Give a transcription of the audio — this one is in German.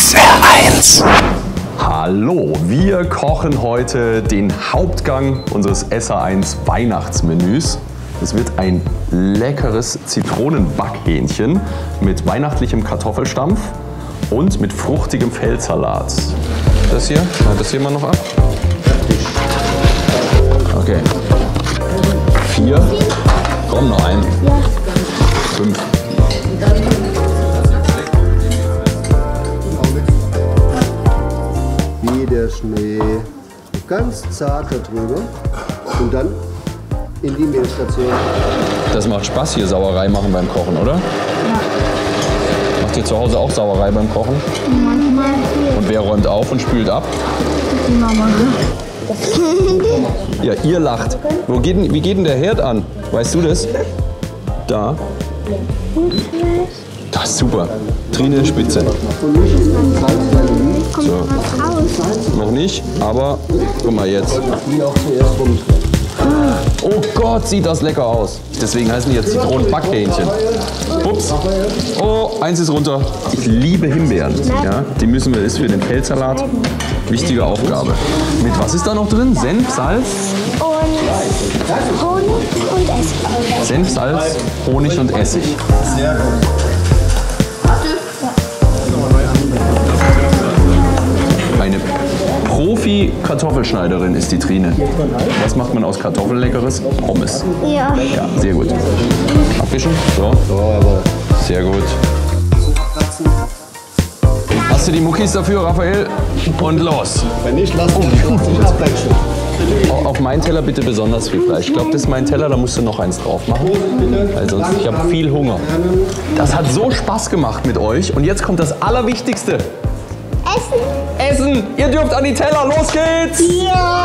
SR1. Hallo, wir kochen heute den Hauptgang unseres SR1 Weihnachtsmenüs. Es wird ein leckeres Zitronenbackhähnchen mit weihnachtlichem Kartoffelstampf und mit fruchtigem Feldsalat. Das hier, das hier mal noch ab. Okay. Vier. Komm noch ein. Fünf. Der Schnee. Ganz zart darüber. Und dann in die Mehlstation. Das macht Spaß hier Sauerei machen beim Kochen, oder? Ja. Macht ihr zu Hause auch Sauerei beim Kochen? Manchmal Und wer räumt auf und spült ab? die Mama. Ja, ihr lacht. Wo geht, denn- wie geht denn der Herd an? Weißt du das? Da. Das ist super. Trine Spitze. Kommt So. was raus. Noch nicht, aber guck mal jetzt. Oh Gott, sieht das lecker aus. Deswegen heißen die jetzt Zitronenbackhähnchen. Ups. Oh, eins ist runter. Ich liebe Himbeeren. Ja, die müssen wir, ist für den Feldsalat. Wichtige Aufgabe. Mit was ist da noch drin? Senf, Salz? Und Honig und Essig. Senf, Salz, Honig und Essig. Eine Profi-Kartoffelschneiderin ist die Trine. Was macht man aus Kartoffeln leckeres? Pommes. Ja. Ja, sehr gut. Abwischen. So. Sehr gut. Hast du die Muckis dafür, Raphael? Und los. Wenn nicht, lass uns nicht abwechseln. Au- Auf meinen Teller bitte besonders viel Fleisch. Ich glaube, das ist mein Teller, da musst du noch eins drauf machen. Weil sonst, ich habe viel Hunger. Das hat so Spaß gemacht mit euch. Und jetzt kommt das Allerwichtigste. Essen. Essen! Ihr dürft an die Teller, los geht's! Ja.